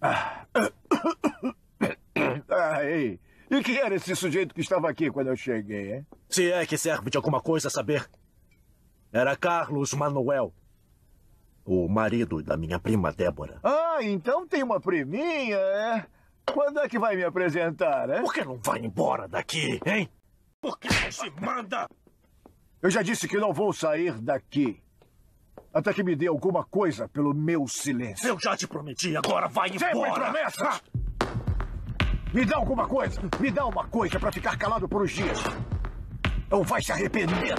Ah, ei. E quem era esse sujeito que estava aqui quando eu cheguei, hein? Se é que serve de alguma coisa saber. Era Carlos Manuel. O marido da minha prima Débora. Ah, então tem uma priminha, é? Quando é que vai me apresentar, é? Por que não vai embora daqui, hein? Por que não se manda? Eu já disse que não vou sair daqui. Até que me dê alguma coisa pelo meu silêncio. Eu já te prometi, agora vai embora. Sempre promessa! Me dá alguma coisa! Me dá uma coisa para ficar calado por uns dias! Ou vai se arrepender!